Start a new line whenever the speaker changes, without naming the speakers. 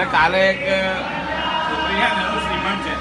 એટલે કાલે એક છોકરી છે શ્રીમંત છે.